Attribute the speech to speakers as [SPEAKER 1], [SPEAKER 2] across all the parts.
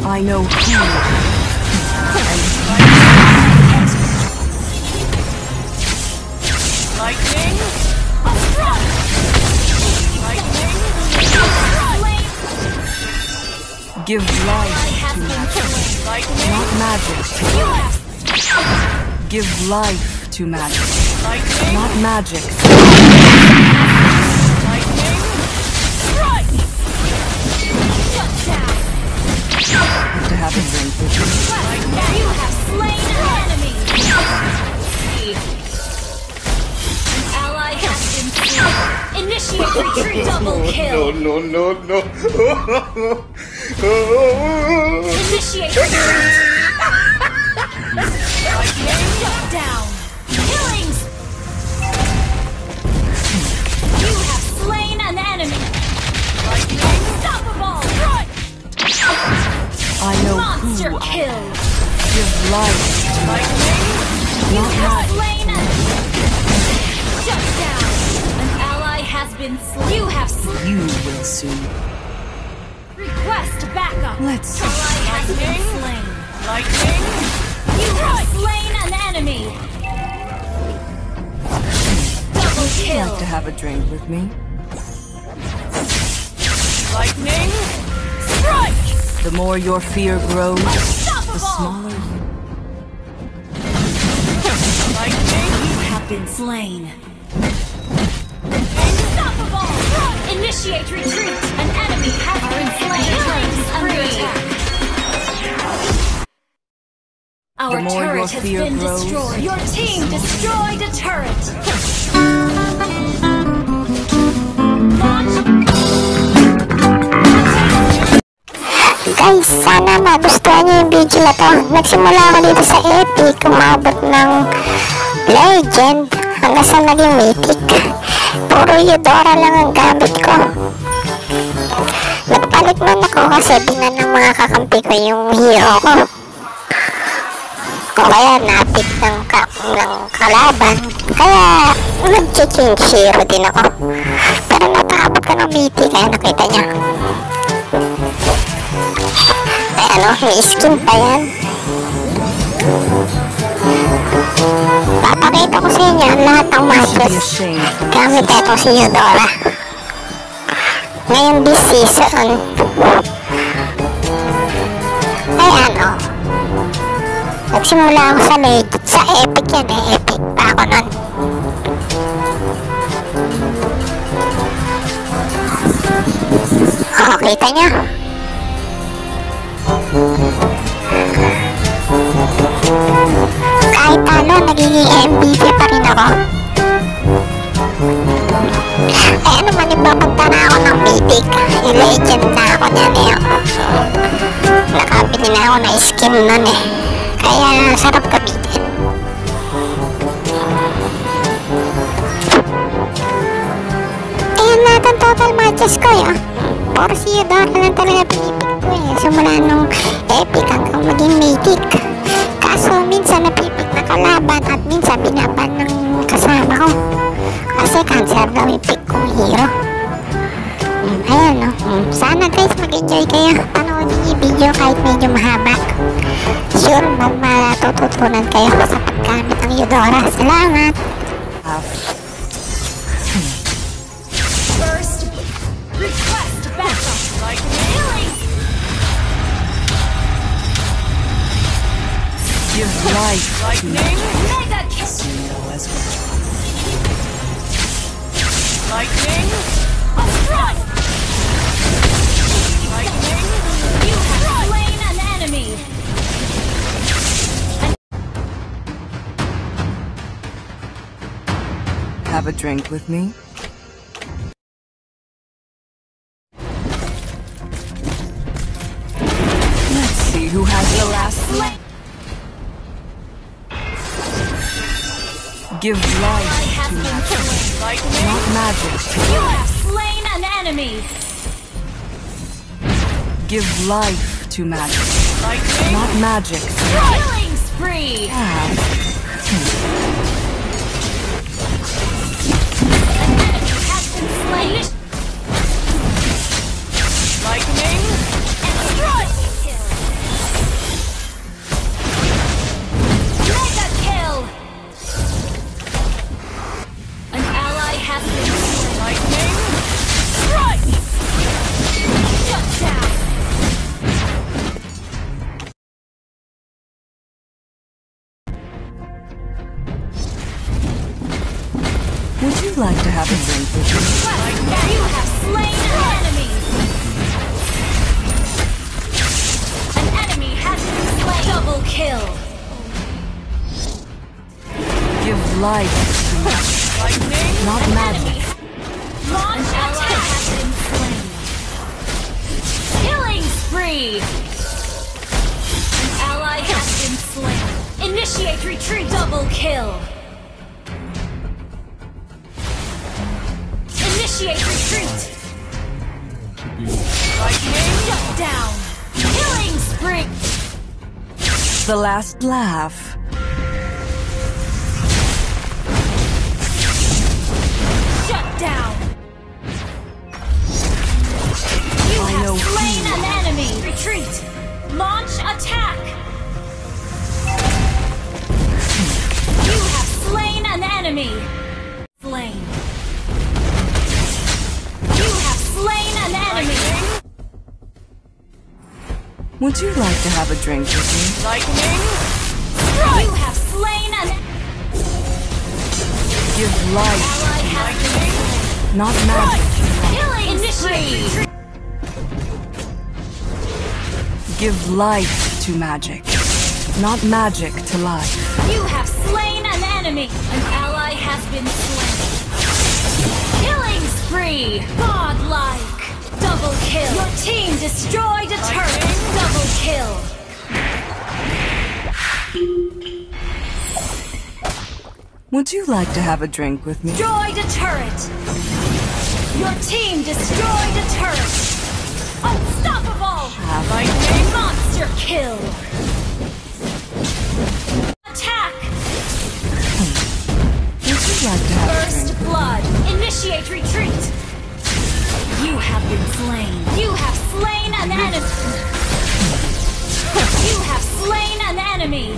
[SPEAKER 1] I know who.
[SPEAKER 2] Lightning! Lightning!
[SPEAKER 1] Give life to magic, not magic. Give life to magic, not magic. To have a drink with you.
[SPEAKER 2] You have slain an enemy! An ally has been slain. Initiate retreat. Double kill.
[SPEAKER 3] No, no, no, no.
[SPEAKER 2] Initiate retreat. Lightning. Shut down. Killings. You have slain an enemy. Unstoppable. Strike.
[SPEAKER 1] I know
[SPEAKER 2] Monster
[SPEAKER 1] who I
[SPEAKER 2] kill.
[SPEAKER 1] am. Give life to
[SPEAKER 2] Lightning. You have slain Shut down. An ally has been slain. You have slain.
[SPEAKER 1] You will soon.
[SPEAKER 2] Request backup.
[SPEAKER 1] Let's
[SPEAKER 2] Ally has been slain. Lightning. You have slain an enemy. Double kill.
[SPEAKER 1] like to have a drink with me.
[SPEAKER 2] Lightning.
[SPEAKER 1] The more your fear grows, the smaller you.
[SPEAKER 2] You have been slain. Unstoppable. Initiate retreat. An enemy has been slain. Under attack. Our
[SPEAKER 1] The more
[SPEAKER 2] turret has been
[SPEAKER 1] grows,
[SPEAKER 2] destroyed. Your team destroyed a turret.
[SPEAKER 4] Guys, sana magustuhan niyo yung video na to. Nagsimula ako dito sa Epic, umabot ng Legend, hanggang sa naging Mythic. Puro Eudora lang ang gamit ko. Nagpalit man ako kasi binan ng mga kakampi ko yung hero ko. O kaya napit ng, ka ng kalaban. Kaya nag-change hero din ako. Pero natakabot ko ng Mythic, kaya nakita niya. Ay, ano, may skin pa yan. Papakita ko sa inyo lahat ng
[SPEAKER 1] for
[SPEAKER 4] gamit ito si Eudora. Ngayon this season, ay ano, nagsimula ako sa legit, sa epic yan eh, epic pa ako nun. Oh, kita niyo? Ano, nagiging MVP pa rin ako. Eh ano man, ipapunta na ako ng Mythic. Yung legend na ako niyan eh. Nakabili na ako na skin nun eh. Kaya sarap gamitin. Ayan ang total matches ko eh. Si Eudora lang talaga pinipik ko eh. Simula nung epic hanggang maging mythic. Kaso minsan napipik na kalaban at minsan binaban ng kasama ko. Kasi cancer daw yung pick kong hero. Mm, ayan no. Mm, sana guys mag-enjoy kayo. Panoodin yung video kahit medyo mahaba. Sure, mag matututunan kayo sa paggamit ng Eudora. Salamat!
[SPEAKER 1] Life to
[SPEAKER 2] Lightning. Mega kill.
[SPEAKER 1] you know as well.
[SPEAKER 2] Lightning. A strike. Lightning. You have slain an enemy.
[SPEAKER 1] Have a drink with me? Give life to magic. Not magic.
[SPEAKER 2] You have slain an enemy.
[SPEAKER 1] Give life to magic,
[SPEAKER 2] Lightning.
[SPEAKER 1] not magic.
[SPEAKER 2] Killing spree. Ah.
[SPEAKER 1] Have.
[SPEAKER 2] Has been slain. Lightning. And Would you
[SPEAKER 1] like to have a drink with me?
[SPEAKER 2] You have slain an enemy! An enemy has been slain! Double kill!
[SPEAKER 1] Give life The last laugh. Like to have a drink?
[SPEAKER 2] You have slain an
[SPEAKER 1] Give life,
[SPEAKER 2] ally.
[SPEAKER 1] Not magic.
[SPEAKER 2] killing spree.
[SPEAKER 1] Give life to magic, not magic to life.
[SPEAKER 2] You have slain an enemy. An ally has been slain. Killing spree. Godlike. Double kill. Your team destroyed a turret. Double kill.
[SPEAKER 1] Would you like to have a drink with me?
[SPEAKER 2] Destroyed a turret. Your team destroyed a turret. Unstoppable.
[SPEAKER 1] Have
[SPEAKER 2] Monster kill. Attack.
[SPEAKER 1] Would you like to have
[SPEAKER 2] First blood. Initiate retreat. You have been slain. You have slain an enemy. You have enemy.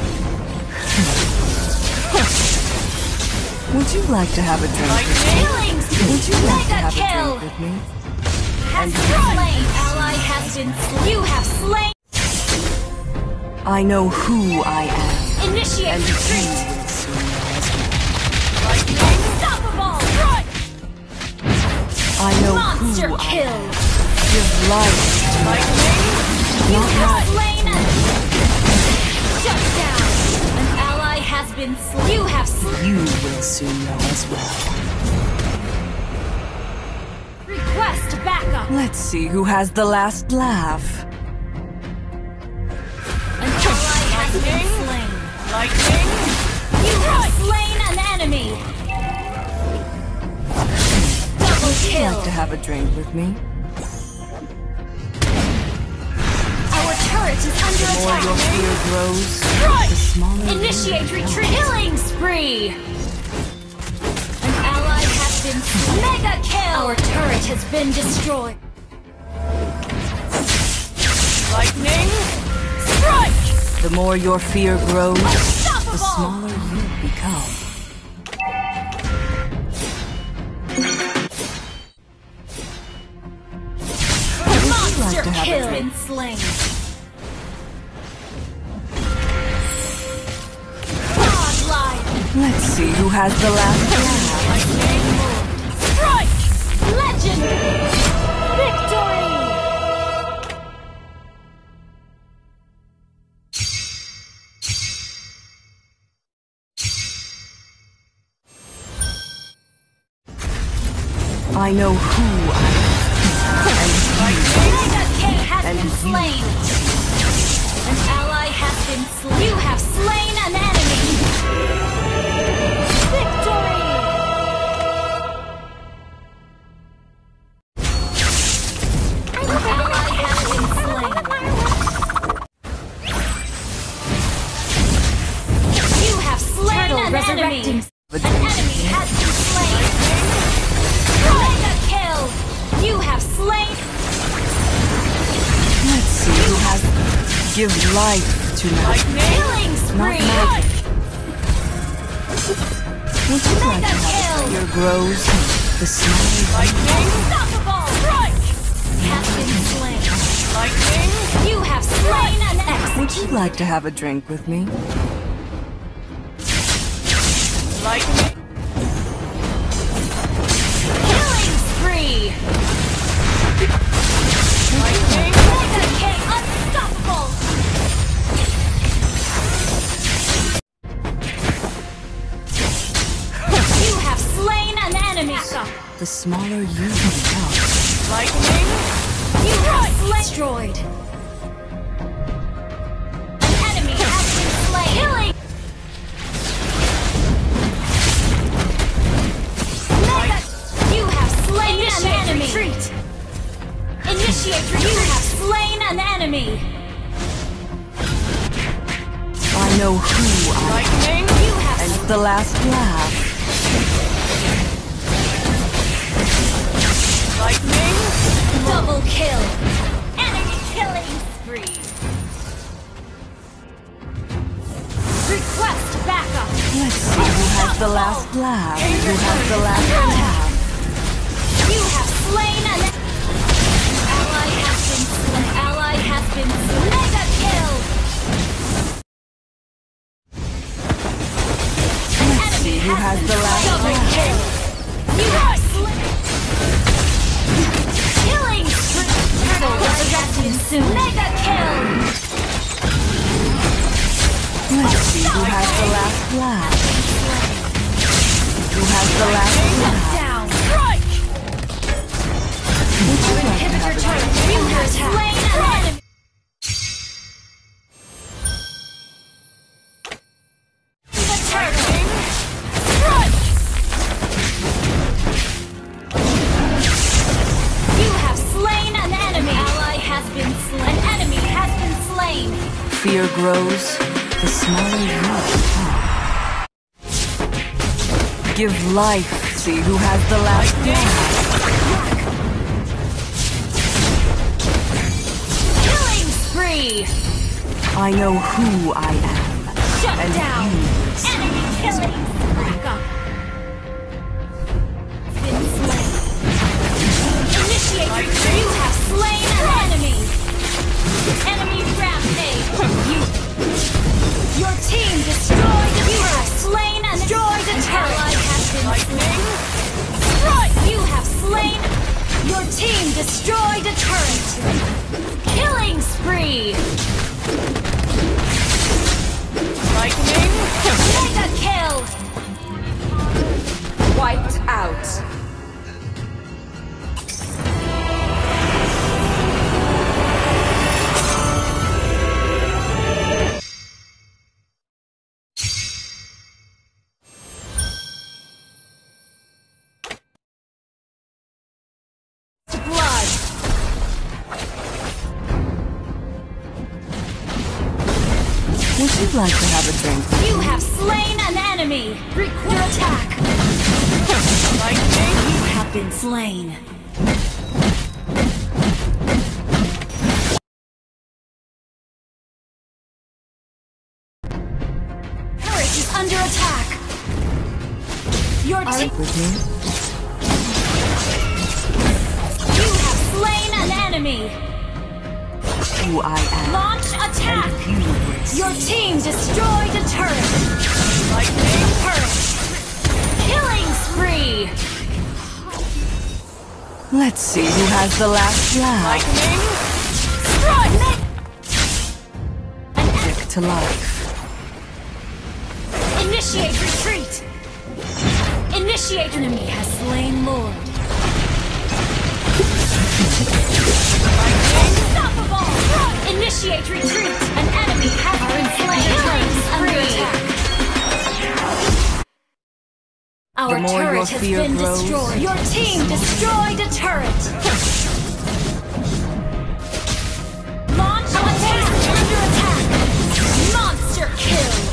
[SPEAKER 1] Would you like to have a drink with me? Would you like to have a
[SPEAKER 2] kill.
[SPEAKER 1] drink with me?
[SPEAKER 2] has slain. Ally has been slain. You have slain.
[SPEAKER 1] I know who I am,
[SPEAKER 2] Initiate
[SPEAKER 1] and
[SPEAKER 2] retreat.
[SPEAKER 1] will soon know as well.
[SPEAKER 2] Unstoppable.
[SPEAKER 1] I know
[SPEAKER 2] Monster
[SPEAKER 1] who I am. Give life to
[SPEAKER 2] You have slain an Shut down. An ally has been slain. You have slain.
[SPEAKER 1] You will soon know as well.
[SPEAKER 2] Request backup.
[SPEAKER 1] Let's see who has the last laugh.
[SPEAKER 2] An ally has been slain. You have slain an enemy. Double
[SPEAKER 1] Would you
[SPEAKER 2] kill.
[SPEAKER 1] like to have a drink with me?
[SPEAKER 2] Is under
[SPEAKER 1] The more your fear grows, the smaller you
[SPEAKER 2] Initiate retreat. Killing spree. An ally has been. Mega kill. Our turret has been destroyed. Lightning. Strike.
[SPEAKER 1] The more your fear grows, the smaller you become.
[SPEAKER 2] Monster
[SPEAKER 1] to have a
[SPEAKER 2] kill. Been slain.
[SPEAKER 1] Has the last laugh.
[SPEAKER 2] Strike. Legend. Victory.
[SPEAKER 1] I know who I am.
[SPEAKER 2] Mega King has
[SPEAKER 1] And
[SPEAKER 2] been
[SPEAKER 1] you.
[SPEAKER 2] slain. An ally has been slain
[SPEAKER 1] Life.
[SPEAKER 2] Killing spree!
[SPEAKER 1] Not. Would you like to have your grows the smile? Lightning!
[SPEAKER 2] Unstoppable! Strike! Captain. Lightning! You have slain an ex!
[SPEAKER 1] Would you like to have a drink with me? Lightning! Killing spree!
[SPEAKER 2] Lightning! Smaller you have slain- destroyed. An enemy has been slain. Killing. Mega. You have slain an enemy. Retreat. Initiate retreat. You have slain an enemy.
[SPEAKER 1] I know who I
[SPEAKER 2] Lightning. You have
[SPEAKER 1] am. The last laugh.
[SPEAKER 2] Double kill! Enemy killing spree! Request backup!
[SPEAKER 1] Let's see who has the last laugh. Who has the last laugh?
[SPEAKER 2] You have slain
[SPEAKER 1] Fear grows, the smaller you become. Give life, see who has the last laugh.
[SPEAKER 2] Killing spree!
[SPEAKER 1] I know who I am.
[SPEAKER 2] Shut
[SPEAKER 1] And
[SPEAKER 2] down! Enemy killing! Back up! Been slain. Initiate retreat! You have slain an! Enemy You... Your team destroyed a You have slain and destroyed turret! Ally has! Strike! You have slain... Your team destroyed a turret! Killing spree! Lightning! Mega kill!
[SPEAKER 1] Wiped out. Would you like to have a drink?
[SPEAKER 2] You have slain an enemy! Your attack! You have been slain! Turret is under attack! Your team...
[SPEAKER 1] With me?
[SPEAKER 2] You have slain an enemy!
[SPEAKER 1] Who I am.
[SPEAKER 2] Launch attack!
[SPEAKER 1] You will see.
[SPEAKER 2] Your team destroyed a turret! Lightning turret! Killing spree!
[SPEAKER 1] Let's see who has the last laugh.
[SPEAKER 2] Lightning! Strike!
[SPEAKER 1] Stick to life.
[SPEAKER 2] Initiate retreat! Initiate enemy has slain Lord. Unstoppable! Initiate retreat! An enemy has been slain. Our
[SPEAKER 1] The more
[SPEAKER 2] turret has been
[SPEAKER 1] grows,
[SPEAKER 2] destroyed. Your team destroyed a turret. Launch attack! Under attack! Monster kill!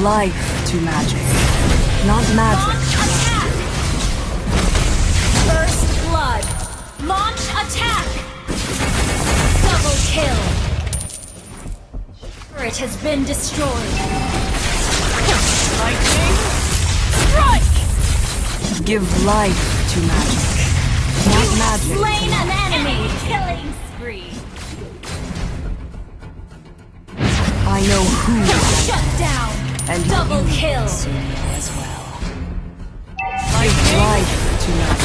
[SPEAKER 1] Life to magic. Not magic.
[SPEAKER 2] Launch attack! First blood. Launch attack! Double kill. Turret has been destroyed. Lightning. Strike!
[SPEAKER 1] Give life to magic. Not
[SPEAKER 2] You have
[SPEAKER 1] magic.
[SPEAKER 2] slain an enemy. Killing spree.
[SPEAKER 1] I know who
[SPEAKER 2] Shut down.
[SPEAKER 1] And
[SPEAKER 2] Double kill.
[SPEAKER 1] as well.
[SPEAKER 2] Lightning.
[SPEAKER 1] life to
[SPEAKER 2] have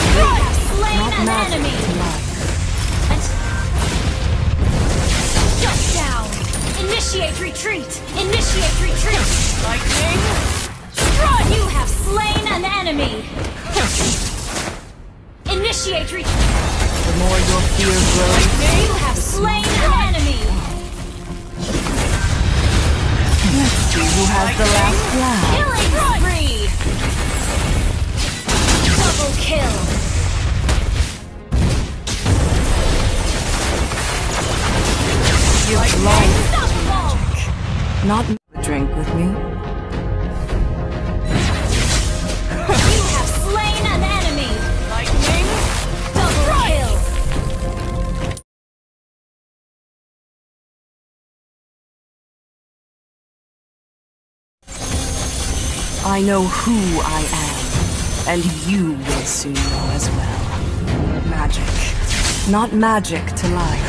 [SPEAKER 2] slain
[SPEAKER 1] Not
[SPEAKER 2] an
[SPEAKER 1] magic
[SPEAKER 2] enemy.
[SPEAKER 1] to life.
[SPEAKER 2] And Shut down! Initiate retreat! Initiate retreat! Lightning! Strike! You have slain an enemy! Initiate retreat!
[SPEAKER 1] The more your fear grows,
[SPEAKER 2] You have slain
[SPEAKER 1] see who has the last laugh.
[SPEAKER 2] Killing spree! Double kill!
[SPEAKER 1] Life,
[SPEAKER 2] Unstoppable!
[SPEAKER 1] not drink with me. Know who I am, and you will soon know as well. Magic. Not magic to life.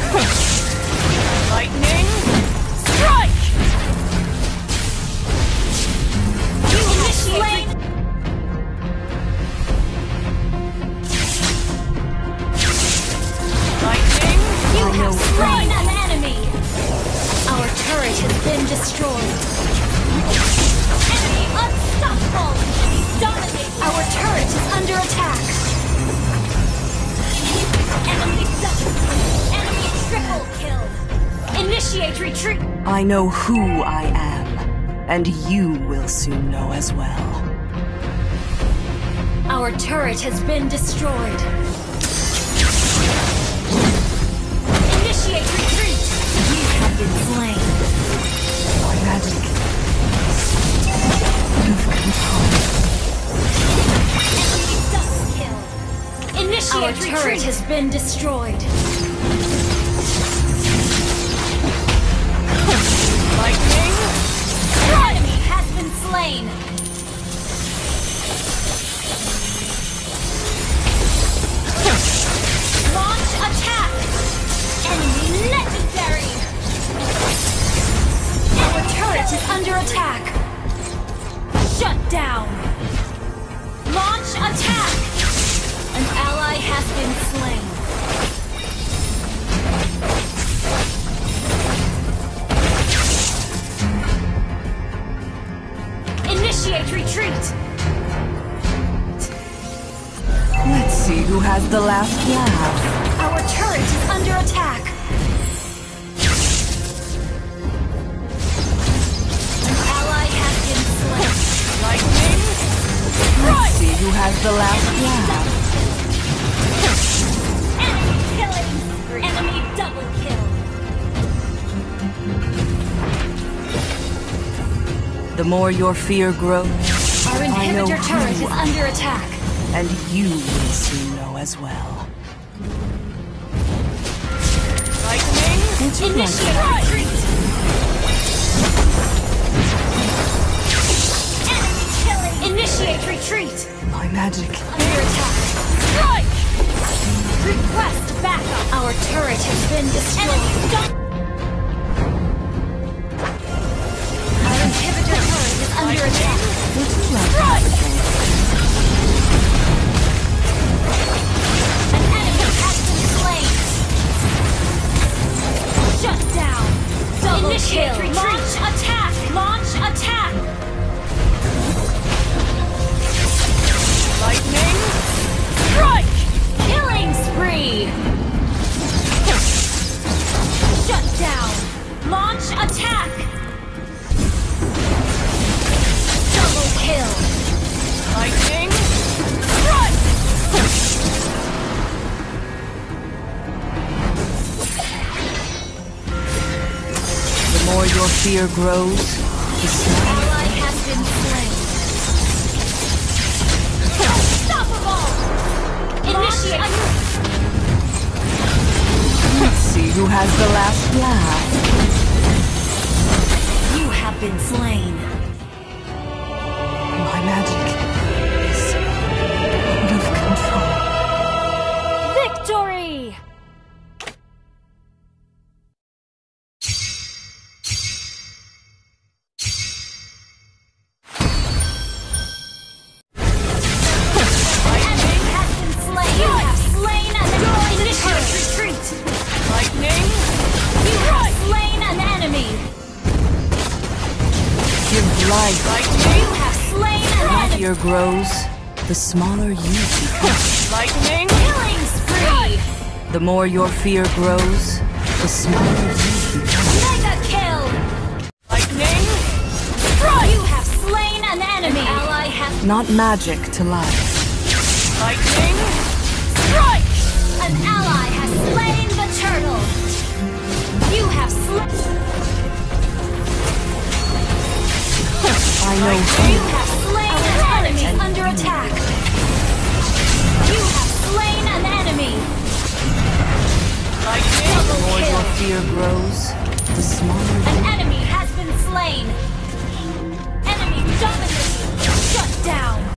[SPEAKER 2] Lightning! Strike! You have slain... Lightning! You have slain an enemy! Our turret has been destroyed. Enemy unstoppable! Dominate! Our turret is under attack! Enemy double! Enemy triple kill! Initiate retreat!
[SPEAKER 1] I know who I am, and you will soon know as well.
[SPEAKER 2] Our turret has been destroyed. Initiate retreat! You have been slain. Our retreat. turret has been destroyed. Lightning! Enemy has been slain. Launch attack! Enemy legendary! Our turret is under attack! Shut down! Launch attack! An ally has been slain. Initiate retreat!
[SPEAKER 1] Let's see who has the last laugh.
[SPEAKER 2] Our turret is under attack! Lightning!
[SPEAKER 1] Let's see who has the last laugh.
[SPEAKER 2] Enemy killing spree. Enemy double kill.
[SPEAKER 1] The more your fear grows,
[SPEAKER 2] Our inhibitor turret is under attack.
[SPEAKER 1] and you will soon know as well.
[SPEAKER 2] Lightning! Initiate retreat! Killing! Initiate retreat!
[SPEAKER 1] My magic.
[SPEAKER 2] Under attack! Strike! Request backup! Our turret has been destroyed. Our inhibitor turret is under attack.
[SPEAKER 1] Would you like
[SPEAKER 2] Strike! An enemy has been slain. Shut down. Double Initiate kill. retreat. Launch attack. Strike. Killing spree. Shut down. Launch attack. Double kill. Lightning. Strike.
[SPEAKER 1] The more your fear grows, the smaller. Who has the last laugh.
[SPEAKER 2] You have been slain.
[SPEAKER 1] My magic is out of control.
[SPEAKER 2] smaller you become. Lightning killing spree! The more your fear grows, the smaller you become. Mega kill! Lightning strike!
[SPEAKER 1] You have slain an enemy!
[SPEAKER 2] An ally has... Not magic
[SPEAKER 1] to life. Lightning
[SPEAKER 2] strike! An ally has slain the turtle! You
[SPEAKER 1] have slain... I know. You have slain an enemy under attack. me.
[SPEAKER 2] I the your fear
[SPEAKER 1] grows, the smaller An enemy has been slain. Enemy dominated. Shut down.